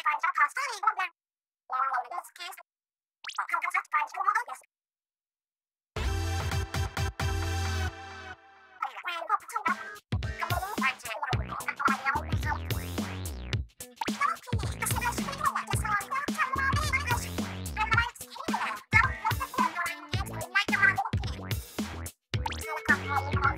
반사 파스타 리본벨 와우 스키스 한가삭 반사 모델스 왼쪽 부처가 감독은 반지로 한가마이라고 불리죠 이렇게 그시가 시간이 걸려서 Oh, my God.